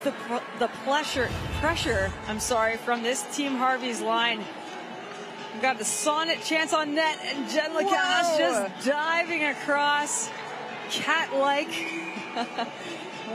the the pressure pressure I'm sorry from this team Harvey's line. We've got the sonnet chance on net and Gen Lacasse just diving across. Cat like